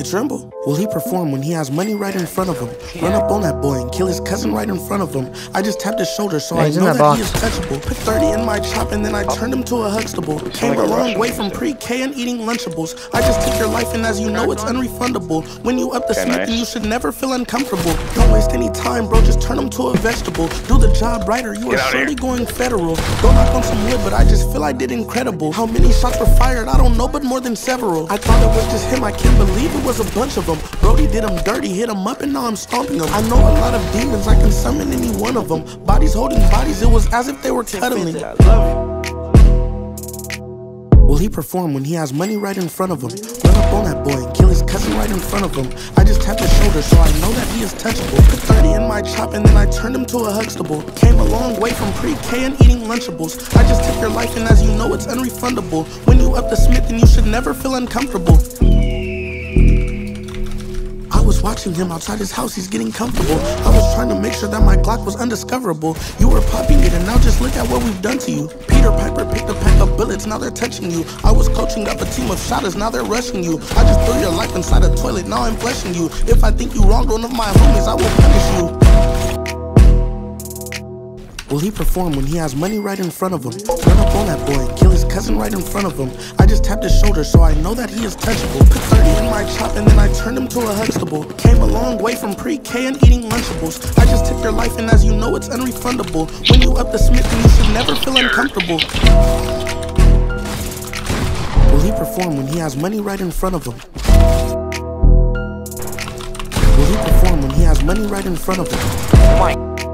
It's Rimble. Will he perform when he has money right in front of him? Run up on that boy and kill his cousin right in front of him. I just tapped his shoulder so Yeah, I know that that he is touchable. Put 30 in my chop and then I turned him to a Huxtable. Came like a a long way from pre-K and eating Lunchables. I just took your life and as you know it's unrefundable. When you up the Okay, smith nice. and you should never feel uncomfortable. Don't waste any time, bro. Just turn him to a vegetable. Do the job right or you are Get out of surely here. going federal. Don't knock on some wood, but I just feel I did incredible. How many shots were fired? I don't know, but more than several. I thought it was just him. I can't believe it was a bunch of them. Brody did him dirty, hit him up, and now I'm stomping him. I know a lot of demons. I can summon any one of them. Bodies holding bodies. It was as if they were cuddling. Will he perform when he has money right in front of him? Run up on that boy and kill his cousin right in front of him. I just tapped his shoulder so I know that he is touchable. Put 30 in my chop and then I turned him to a Huxtable. Came a long way from pre-K and eating Lunchables. I just took your life and as you know it's unrefundable. When you up the smith and you should never feel uncomfortable. I was watching him outside his house, he's getting comfortable. I was trying to make sure that my Glock was undiscoverable. You were popping it, and now just look at what we've done to you. Peter Piper picked a pack of bullets, now they're touching you. I was coaching up a team of shotters, now they're rushing you. I just threw your life inside a toilet, now I'm flushing you. If I think you wronged one of my homies, I will punish you. Will he perform when he has money right in front of him? Run up on that boy kill his cousin right in front of him. I just tapped his shoulder so I know that he is touchable. Put 30 in my chop and then I turned him to a Huxtable. Came a long way from pre-K and eating Lunchables. I just took your life and as you know it's unrefundable. When you up the smith and you should never feel uncomfortable. Will he perform when he has money right in front of him? Will he perform when he has money right in front of him? My